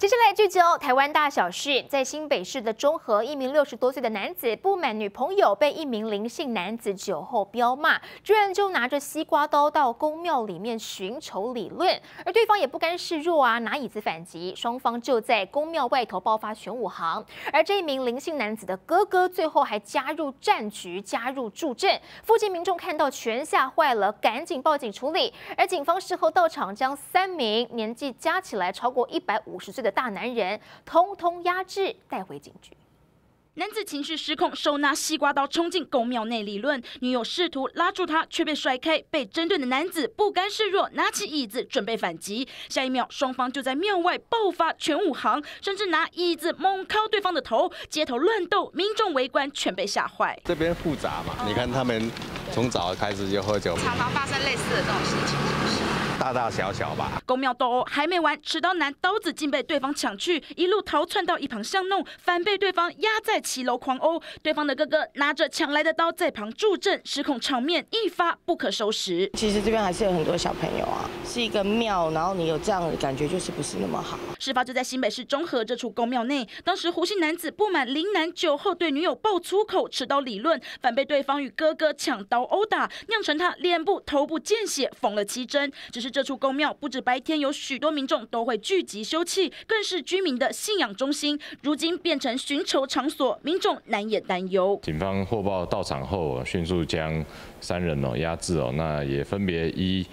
接下来聚焦台湾大小事，在新北市的中和，一名六十多岁的男子不满女朋友被一名林姓男子酒后彪骂，居然就拿着西瓜刀到公庙里面寻仇理论，而对方也不甘示弱啊，拿椅子反击，双方就在公庙外头爆发全武行。而这一名林姓男子的哥哥最后还加入战局，加入助阵，附近民众看到全吓坏了，赶紧报警处理。而警方事后到场，将三名年纪加起来超过一百五十岁的。大男人通通压制，带回警局。男子情绪失控，手拿西瓜刀冲进公庙内理论，女友试图拉住他，却被甩开。被针对的男子不甘示弱，拿起椅子准备反击。下一秒，双方就在庙外爆发全武行，甚至拿椅子猛敲对方的头，街头乱斗，民众围观全被吓坏。这边复杂嘛？你看他们从早开始就喝酒，常常发生类似的这种事情，是不是？大大小小吧。公庙斗殴还没完，持刀男刀子竟被对方抢去，一路逃窜到一旁巷弄，反被对方压在骑楼狂殴。对方的哥哥拿着抢来的刀在旁助阵，失控场面一发不可收拾。其实这边还是有很多小朋友啊，是一个庙，然后你有这样的感觉，就是不是那么好。事发就在新北市中和这处公庙内，当时胡姓男子不满林男酒后对女友爆粗口，持刀理论，反被对方与哥哥抢刀殴打，酿成他脸部、头部见血，缝了七针。只是这处公庙不止白天有许多民众都会聚集休憩，更是居民的信仰中心。如今变成寻仇场所，民众难掩担忧。警方获报到场后，迅速将三人哦压制哦，那也分别依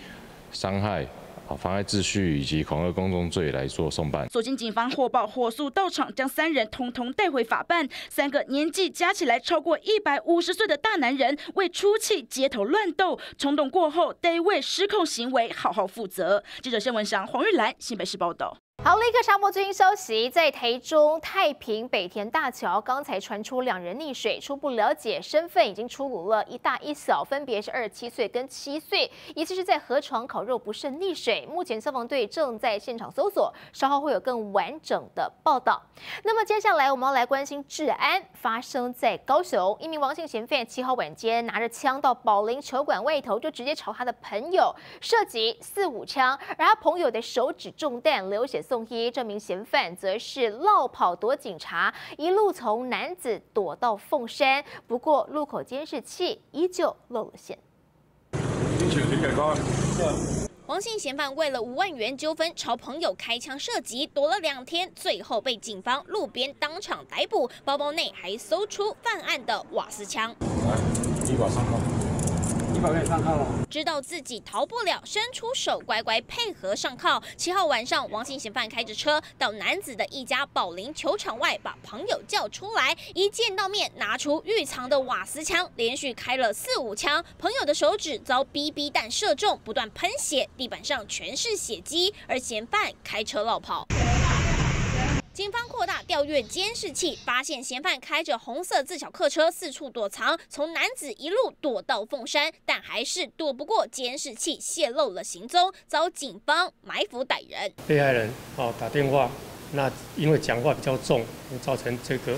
伤害。好妨碍秩序以及恐吓公众罪来做送办。所幸警方获报，火速到场，将三人通通带回法办。三个年纪加起来超过一百五十岁的大男人，为出气街头乱斗，冲动过后得为失控行为好好负责。记者谢文祥、黄玉兰，新北市报道。好，立刻查播最新消息，在台中太平北田大桥，刚才传出两人溺水，初步了解身份已经出炉了，一大一小，分别是二十七岁跟七岁，疑似是在河床烤肉不慎溺水。目前消防队正在现场搜索，稍后会有更完整的报道。那么接下来我们要来关心治安，发生在高雄，一名王姓嫌犯七号晚间拿着枪到保龄球馆外头，就直接朝他的朋友射击四五枪，而他朋友的手指中弹，流血。送医，这名嫌犯则是绕跑躲警察，一路从男子躲到凤山，不过路口监视器依旧露了馅。王姓嫌犯为了五万元纠纷，朝朋友开枪射击，躲了两天，最后被警方路边当场逮捕，包包内还搜出犯案的瓦斯枪。来，一把知道自己逃不了，伸出手乖乖配合上铐。七号晚上，王姓嫌犯开着车到男子的一家保龄球场外，把朋友叫出来。一见到面，拿出预藏的瓦斯枪，连续开了四五枪。朋友的手指遭 BB 弹射中，不断喷血，地板上全是血迹。而嫌犯开车绕跑。警方扩大调阅监视器，发现嫌犯开着红色自小客车四处躲藏，从男子一路躲到凤山，但还是躲不过监视器，泄露了行踪，遭警方埋伏逮人。被害人哦打电话，那因为讲话比较重，造成这个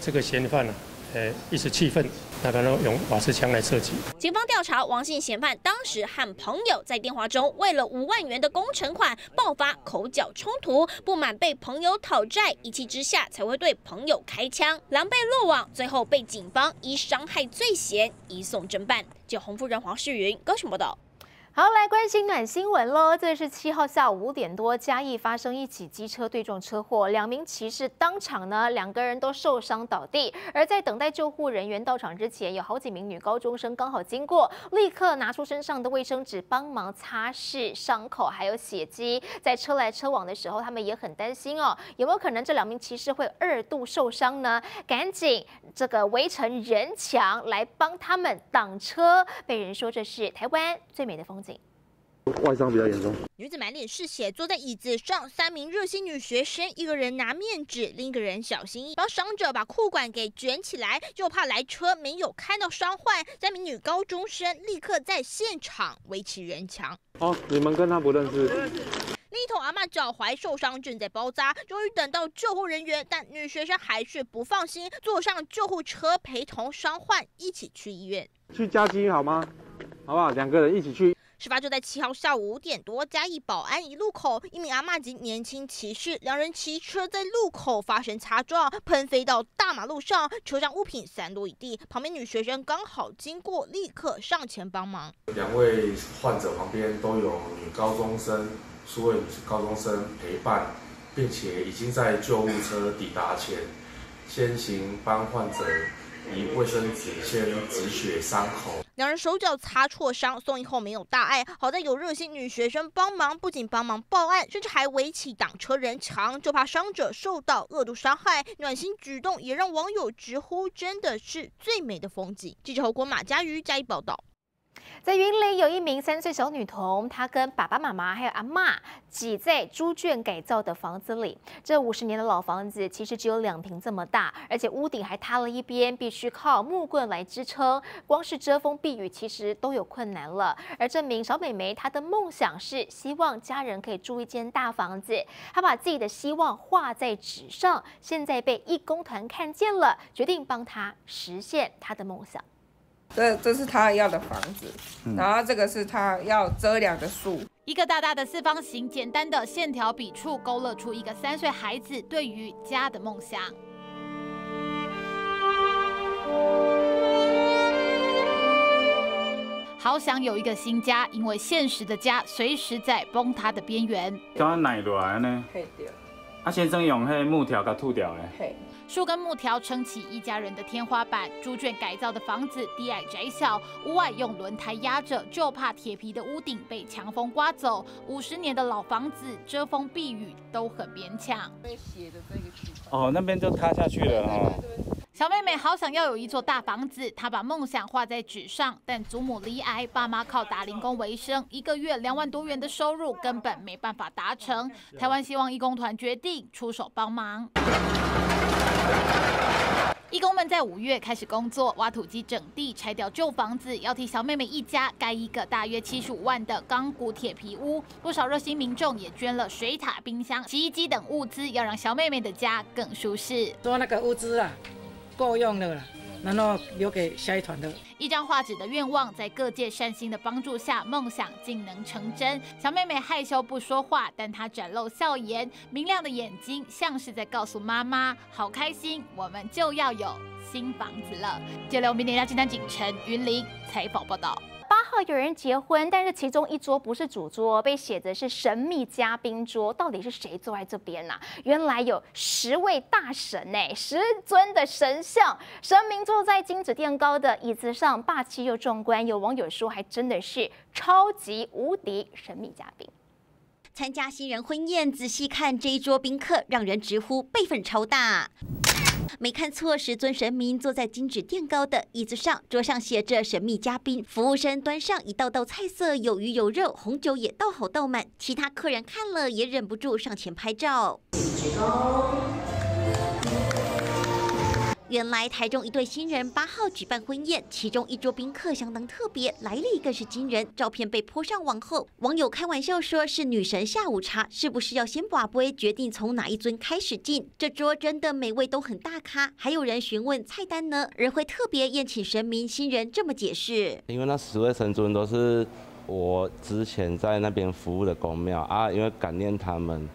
这个嫌犯呢。呃，一时气愤，那可能用瓦斯枪来射击。警方调查，王姓嫌犯当时和朋友在电话中，为了五万元的工程款爆发口角冲突，不满被朋友讨债，一气之下才会对朋友开枪，狼狈落网，最后被警方以伤害罪嫌移送侦办。就洪夫人黄世云高雄报道。好，来关心暖新闻喽！这是七号下午五点多，嘉义发生一起机车对撞车祸，两名骑士当场呢，两个人都受伤倒地。而在等待救护人员到场之前，有好几名女高中生刚好经过，立刻拿出身上的卫生纸帮忙擦拭伤口，还有血迹。在车来车往的时候，他们也很担心哦，有没有可能这两名骑士会二度受伤呢？赶紧这个围成人墙来帮他们挡车。被人说这是台湾最美的风风景。外伤比较严重。女子满脸是血，坐在椅子上。三名热心女学生，一个人拿面纸，另一个人小心翼翼帮伤者把裤管给卷起来，就怕来车没有看到伤患。三名女高中生立刻在现场围起人墙。哦，你们跟他不认识。另一头阿妈脚踝受伤，正在包扎。终于等到救护人员，但女学生还是不放心，坐上救护车陪同伤患一起去医院。去加急好吗？好不好？两个人一起去。事发就在七号下午五点多，嘉义保安一路口，一名阿嬷及年轻骑士两人骑车在路口发生擦撞，喷飞到大马路上，车上物品散落一地。旁边女学生刚好经过，立刻上前帮忙。两位患者旁边都有女高中生、数位女高中生陪伴，并且已经在救护车抵达前，先行帮患者。以卫生纸先止血伤口，两人手脚擦挫伤，送医后没有大碍。好在有热心女学生帮忙，不仅帮忙报案，甚至还围起挡车人墙，就怕伤者受到恶毒伤害。暖心举动也让网友直呼，真的是最美的风景。记者侯国马嘉瑜加以报道。在云林有一名三岁小女童，她跟爸爸妈妈还有阿妈挤在猪圈改造的房子里。这五十年的老房子其实只有两平这么大，而且屋顶还塌了一边，必须靠木棍来支撑。光是遮风避雨，其实都有困难了。而这名小美眉，她的梦想是希望家人可以住一间大房子。她把自己的希望画在纸上，现在被义工团看见了，决定帮她实现她的梦想。这这是他要的房子，然后这个是他要遮凉的树。一个大大的四方形，简单的线条笔触勾勒出一个三岁孩子对于家的梦想。好想有一个新家，因为现实的家随时在崩塌的边缘。刚耐落来呢？啊，先生用迄木条甲吐掉的。数根木条撑起一家人的天花板，猪圈改造的房子低矮窄小，屋外用轮胎压着，就怕铁皮的屋顶被强风刮走。五十年的老房子，遮风避雨都很勉强。被写的这个地方，哦，那边就塌下去了哈。小妹妹好想要有一座大房子，她把梦想画在纸上，但祖母离癌，爸妈靠打零工为生，一个月两万多元的收入根本没办法达成。台湾希望义工团决定出手帮忙。义工们在五月开始工作，挖土机整地，拆掉旧房子，要替小妹妹一家盖一个大约七十五万的钢骨铁皮屋。不少热心民众也捐了水塔、冰箱、洗衣机等物资，要让小妹妹的家更舒适。说那个物资啊，够用了。然后留给下一团的。一张画纸的愿望，在各界善心的帮助下，梦想竟能成真。小妹妹害羞不说话，但她展露笑颜，明亮的眼睛像是在告诉妈妈：好开心，我们就要有新房子了。接来，我们连家金丹景城云林采访报道。八号有人结婚，但是其中一桌不是主桌，被写的是神秘嘉宾桌。到底是谁坐在这边呢？原来有十位大神呢，十尊的神像，神明坐在金子垫高的椅子上，霸气又壮观。有网友说，还真的是超级无敌神秘嘉宾。参加新人婚宴，仔细看这一桌宾客，让人直呼辈分超大。没看错，十尊神明坐在金纸垫高的椅子上，桌上写着“神秘嘉宾”。服务生端上一道道菜色，有鱼有肉，红酒也倒好倒满。其他客人看了也忍不住上前拍照。原来台中一对新人八号举办婚宴，其中一桌宾客相当特别，来历更是惊人。照片被泼上网后，网友开玩笑说是女神下午茶，是不是要先把杯决定从哪一尊开始敬？这桌真的每位都很大咖，还有人询问菜单呢，而会特别宴请神明新人这么解释：因为那十位神尊都是我之前在那边服务的公庙啊，因为感念他们。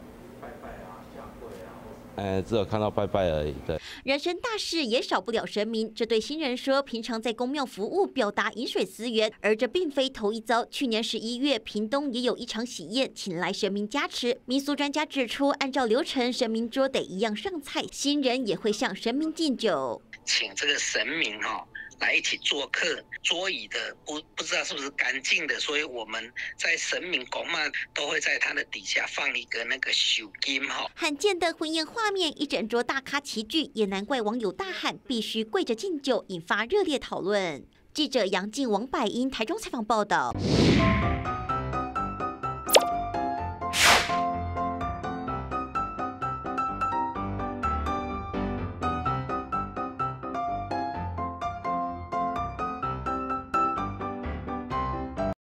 呃，只有看到拜拜而已。对，人生大事也少不了神明。这对新人说，平常在公庙服务，表达饮水思源。而这并非头一遭，去年十一月，屏东也有一场喜宴，请来神明加持。民俗专家指出，按照流程，神明桌得一样上菜，新人也会向神明敬酒，请这个神明哈。来一起做客，桌椅的不不知道是不是干净的，所以我们在神明拱嘛都会在它的底下放一个那个手巾哈。罕见的婚宴画面，一整桌大咖齐聚，也难怪网友大喊必须跪着敬酒，引发热烈讨论。记者杨静、王百英台中采访报道。